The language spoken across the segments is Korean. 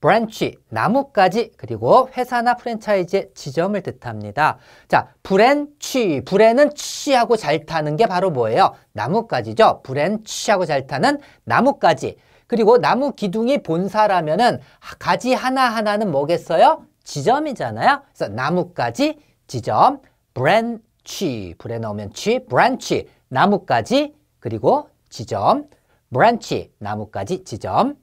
branch, 나뭇가지, 그리고 회사나 프랜차이즈의 지점을 뜻합니다. 자, branch, 불엔 취약하고 잘 타는 게 바로 뭐예요? 나뭇가지죠. 불엔 취약하고 잘 타는 나뭇가지. 그리고 나무 기둥이 본사라면은 가지 하나하나는 뭐겠어요? 지점이잖아요. 그래서 나뭇가지, 지점, branch, 브랜 넣으면 치, branch, 나뭇가지, 그리고 지점, branch, 나뭇가지, 지점.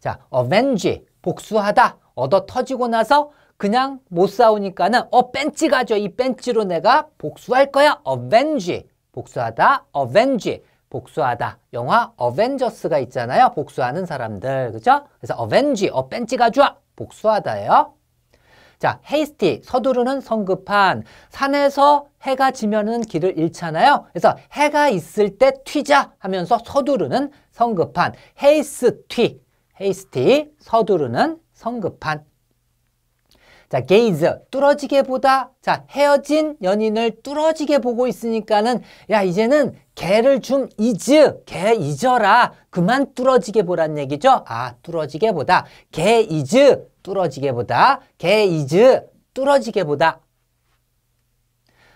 자, avenge, 복수하다, 얻어 터지고 나서 그냥 못 싸우니까는 어 벤치 가져 이 벤치로 내가 복수할 거야. avenge 복수하다 avenge 복수하다. 영화 어벤져스가 있잖아요. 복수하는 사람들. 그죠? 그래서 avenge 어 벤치 가져와 복수하다예요. 자 hasty 서두르는 성급한. 산에서 해가 지면은 길을 잃잖아요. 그래서 해가 있을 때 튀자 하면서 서두르는 성급한. hasty hasty 서두르는 성급한 자, gaze 뚫어지게 보다. 자, 헤어진 연인을 뚫어지게 보고 있으니까는 야, 이제는 걔를 좀 잊으. 걔 잊어라. 그만 뚫어지게 보란 얘기죠. 아, 뚫어지게 보다. 걔 잊으. 뚫어지게 보다. 걔 잊으. 뚫어지게 보다.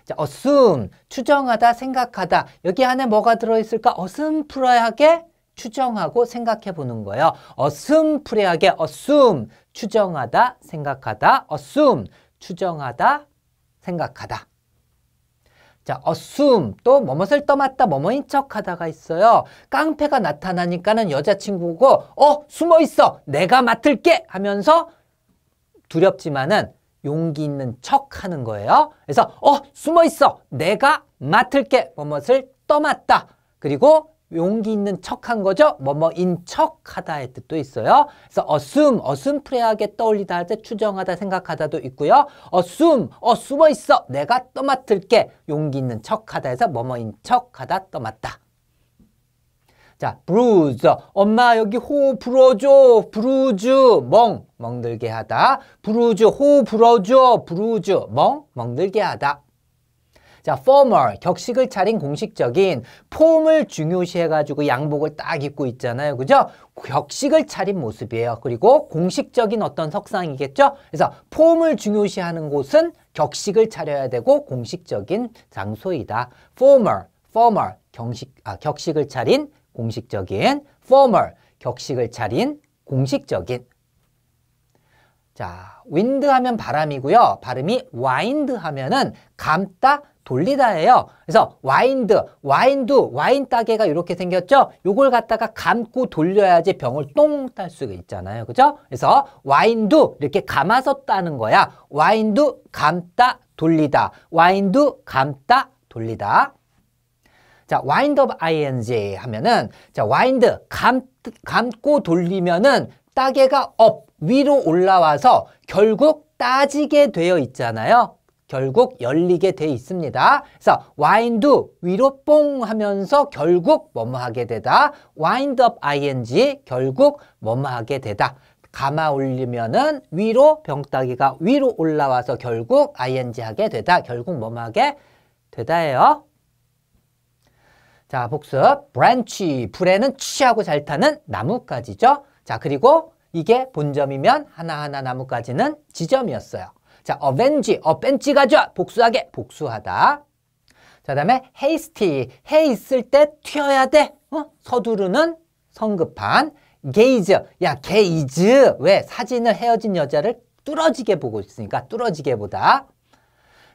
자, assume 추정하다, 생각하다. 여기 안에 뭐가 들어있을까? 어슴푸레하게 추정하고 생각해 보는 거예요. 어슴푸레하게 assume 추정하다, 생각하다, assume 추정하다, 생각하다. 자, assume 또 뭐뭇을 떠맡다, 뭐뭐인 척하다가 있어요. 깡패가 나타나니까는 여자친구고 어 숨어 있어, 내가 맡을게 하면서 두렵지만은 용기 있는 척 하는 거예요. 그래서 어 숨어 있어, 내가 맡을게 뭐뭇을 떠맡다. 그리고 용기 있는 척한 거죠. 뭐뭐인 척하다의 뜻도 있어요. 그래서 assume, assume프레하게 떠올리다 할 때 추정하다, 생각하다도 있고요. assume, 어 숨어 있어. 내가 떠맡을게. 용기 있는 척하다 해서 뭐뭐인 척하다, 떠맡다. 자, bruise. 엄마 여기 호 불어줘. 브루즈. 멍. 멍들게 하다. 브루즈. 호 불어줘. 브루즈. 멍. 멍들게 하다. 자, formal, 격식을 차린 공식적인 폼을 중요시해가지고 양복을 딱 입고 있잖아요. 그죠? 격식을 차린 모습이에요. 그리고 공식적인 어떤 석상이겠죠? 그래서 폼을 중요시하는 곳은 격식을 차려야 되고 공식적인 장소이다. formal, formal, 경식, 아, 격식을 차린 공식적인 formal, 격식을 차린 공식적인 자, wind 하면 바람이고요. 발음이 wind 하면은 감다, 돌리다예요. 그래서 wind, wind, 와인 따개가 이렇게 생겼죠? 요걸 갖다가 감고 돌려야지 병을 똥 딸 수가 있잖아요. 그죠? 그래서 wind 이렇게 감아서 따는 거야. wind 감다 돌리다. wind 감다 돌리다. 자, wind up ing 하면은 자, wind 감 감고 돌리면은 따개가 up 위로 올라와서 결국 따지게 되어 있잖아요. 결국 열리게 돼 있습니다. 그래서 wind 위로 뽕 하면서 결국 뭐뭐 하게 되다. wind up ing 결국 뭐뭐 하게 되다. 감아 올리면은 위로 병따기가 위로 올라와서 결국 ing 하게 되다. 결국 뭐뭐 하게 되다예요. 자, 복습. branch. 불에는 취하고 잘 타는 나뭇가지죠. 자, 그리고 이게 본점이면 하나하나 나뭇가지는 지점이었어요. 자, avenge, 어벤치 가져와. 복수하게, 복수하다. 자, 다음에 hasty, 해 있을 때 튀어야 돼. 어? 서두르는 성급한. gaze, 야, gaze. 왜? 사진을 헤어진 여자를 뚫어지게 보고 있으니까 뚫어지게 보다.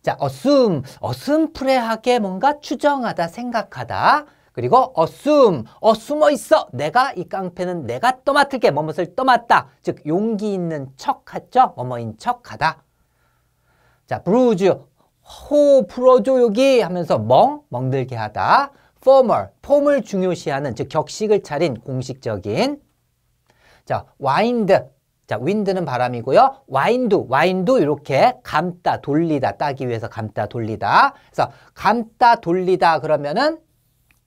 자, assume, 어슴푸레하게 뭔가 추정하다, 생각하다. 그리고 assume, 어 숨어 있어. 내가 이 깡패는 내가 떠맡을게. 뭐뭇을 떠맡다. 즉 용기 있는 척하죠. 뭐뭐인 척하다. 자, bruise, 호 불어줘 여기 하면서 멍, 멍들게 하다. formal, 폼을 중요시하는 즉 격식을 차린 공식적인 자, wind, 자, wind는 바람이고요. wind, wind 이렇게 감다, 돌리다, 따기 위해서 감다, 돌리다. 그래서 감다, 돌리다 그러면은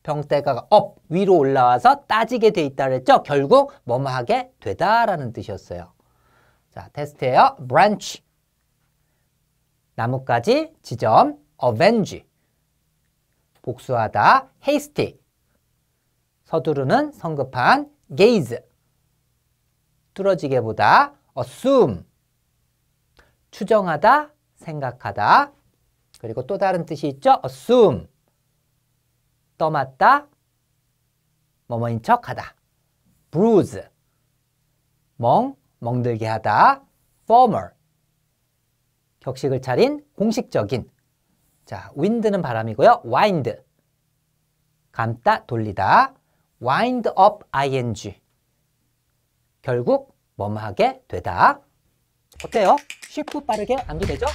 병따개가 up, 위로 올라와서 따지게 돼 있다 그랬죠? 결국 뭐뭐 하게 되다라는 뜻이었어요. 자, 테스트예요. branch, 나뭇가지, 지점, avenge, 복수하다, hasty, 서두르는 성급한, gaze, 뚫어지게 보다 assume 추정하다, 생각하다. 그리고 또 다른 뜻이 있죠. assume 떠맡다, 뭐뭐인 척하다. bruise 멍, 멍들게 하다. former 격식을 차린 공식적인 자, wind는 바람이고요. wind 감다, 돌리다. wind up ing 결국 뭐뭐하게 되다. 어때요? 쉽고 빠르게 암기되죠?